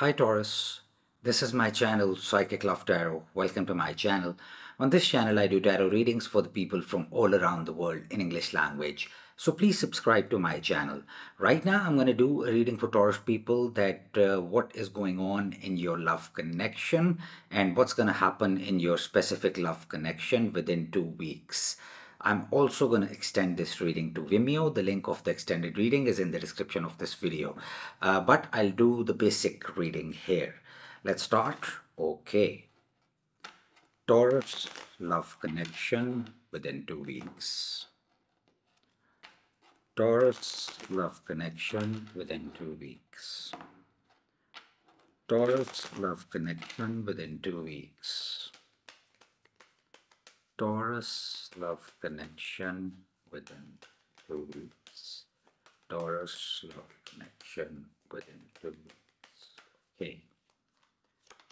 Hi Taurus, this is my channel Psychic Love Tarot. Welcome to my channel. On this channel I do tarot readings for the people from all around the world in English language. So please subscribe to my channel. Right now I'm going to do a reading for Taurus people that uh, what is going on in your love connection and what's going to happen in your specific love connection within two weeks. I'm also going to extend this reading to Vimeo. The link of the extended reading is in the description of this video. Uh, but I'll do the basic reading here. Let's start. Okay. Taurus love connection within two weeks. Taurus love connection within two weeks. Taurus love connection within two weeks. Taurus love connection within two weeks. Taurus love connection within two weeks. Okay.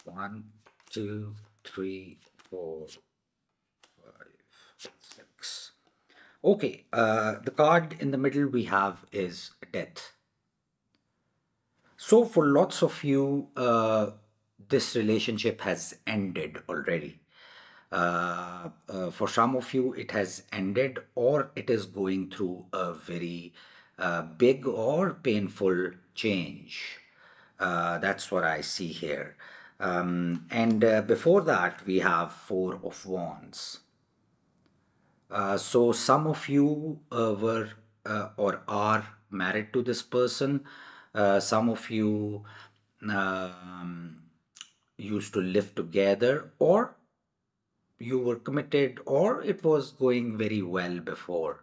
One, two, three, four, five, six. Okay, uh, the card in the middle we have is death. So for lots of you, uh, this relationship has ended already. Uh, uh, for some of you, it has ended or it is going through a very uh, big or painful change. Uh, that's what I see here. Um, and uh, before that, we have Four of Wands. Uh, so some of you were or are married to this person. some of you um, used to live together or you were committed or it was going very well before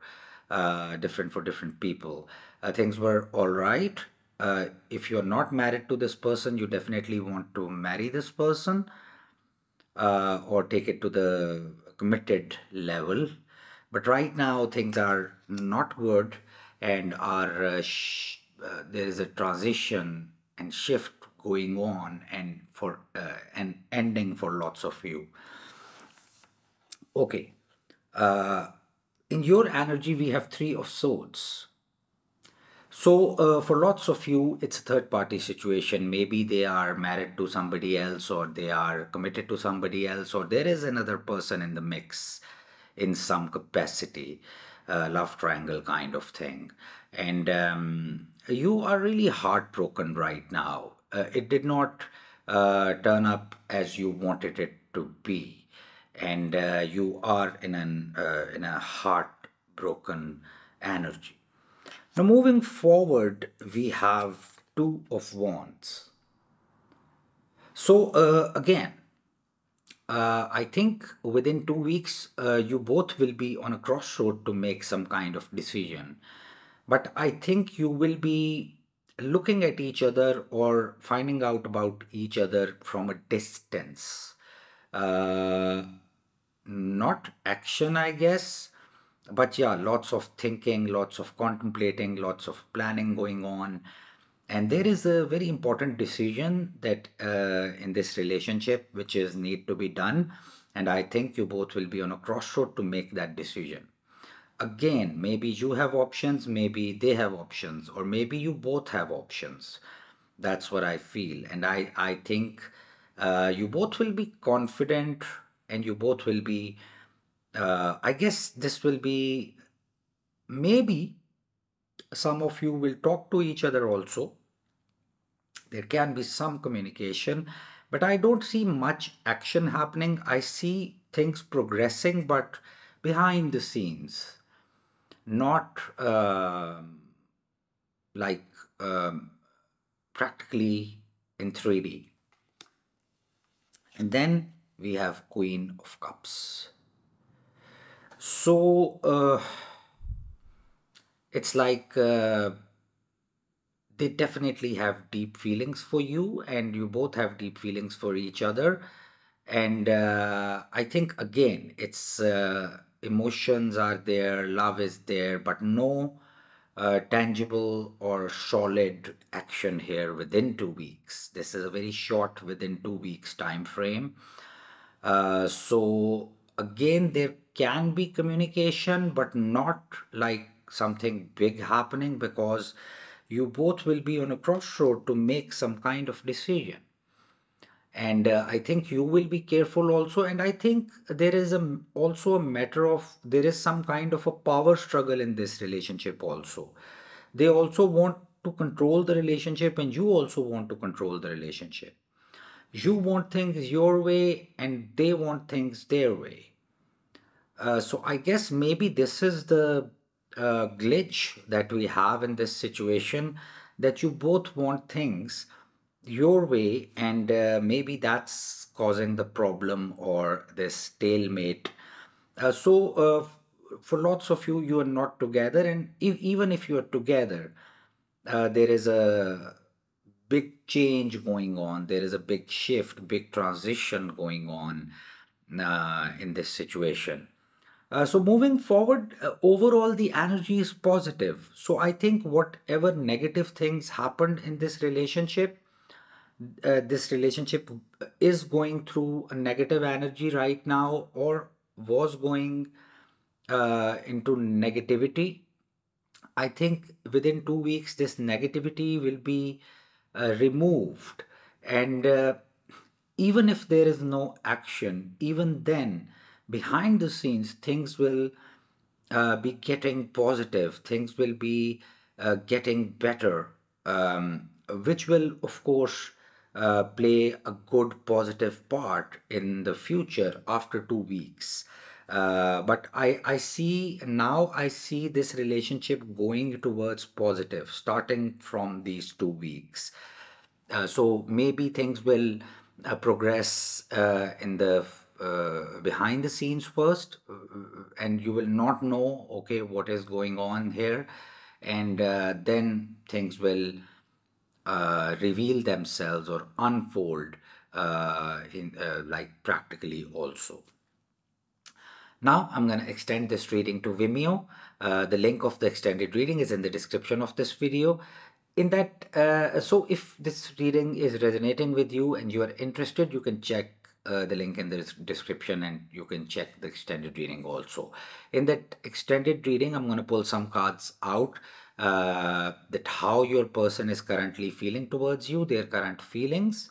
uh, different for different people. Uh, things were all right. Uh, if you're not married to this person you definitely want to marry this person uh, or take it to the committed level. But right now things are not good and are uh, uh, there is a transition and shift going on and for an ending for lots of you Okay. Uh, in your energy, we have three of swords. So uh, for lots of you, it's a third party situation. Maybe they are married to somebody else or they are committed to somebody else or there is another person in the mix in some capacity, uh, love triangle kind of thing. And um, you are really heartbroken right now. Uh, it did not uh, turn up as you wanted it to be and uh, you are in an uh, in a heartbroken energy. Now, moving forward, we have two of wands. So uh, again, uh, I think within two weeks, uh, you both will be on a crossroad to make some kind of decision. But I think you will be looking at each other or finding out about each other from a distance. Uh, not action, I guess. But yeah, lots of thinking, lots of contemplating, lots of planning going on. And there is a very important decision that uh, in this relationship, which is need to be done. And I think you both will be on a crossroad to make that decision. Again, maybe you have options, maybe they have options, or maybe you both have options. That's what I feel. And I, I think uh, you both will be confident and you both will be uh, i guess this will be maybe some of you will talk to each other also. There can be some communication but i don't see much action happening. I see things progressing but behind the scenes not uh, like um, practically in 3d and then we have queen of cups. So uh, it's like uh, they definitely have deep feelings for you and you both have deep feelings for each other. And uh, i think again it's uh, emotions are there love is there but no uh, tangible or solid action here within two weeks. This is a very short within two weeks time frame uh, so again, there can be communication, but not like something big happening because you both will be on a crossroad to make some kind of decision. And uh, i think you will be careful also. And i think there is a also a matter of there is some kind of a power struggle in this relationship also. They also want to control the relationship and you also want to control the relationship you want things your way and they want things their way. Uh, so i guess maybe this is the uh, glitch that we have in this situation that you both want things your way and uh, maybe that's causing the problem or this stalemate. Uh, so uh, for lots of you you are not together and even if you are together uh, there is a big change going on. There is a big shift big transition going on uh, in this situation. Uh, so moving forward uh, overall the energy is positive. So i think whatever negative things happened in this relationship uh, this relationship is going through a negative energy right now or was going uh, into negativity. I think within two weeks this negativity will be removed. And uh, even if there is no action even then behind the scenes things will uh, be getting positive. Things will be uh, getting better um, which will of course uh, play a good positive part in the future after two weeks uh, but I, I see now i see this relationship going towards positive starting from these two weeks. Uh, so maybe things will uh, progress uh, in the uh, behind the scenes first uh, and you will not know okay what is going on here. And then things will reveal themselves or unfold in like practically also now I'm going to extend this reading to Vimeo. Uh, the link of the extended reading is in the description of this video. In that, uh, so if this reading is resonating with you and you are interested, you can check uh, the link in the description and you can check the extended reading also. In that extended reading, I'm going to pull some cards out uh, that how your person is currently feeling towards you, their current feelings,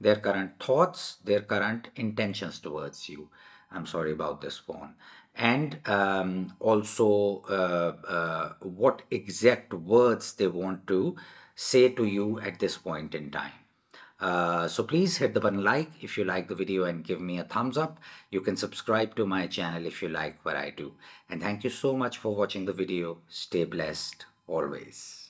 their current thoughts, their current intentions towards you. I'm sorry about this phone. And um, also uh, uh, what exact words they want to say to you at this point in time. Uh, so please hit the button like if you like the video and give me a thumbs up. You can subscribe to my channel if you like what I do. And thank you so much for watching the video. Stay blessed always.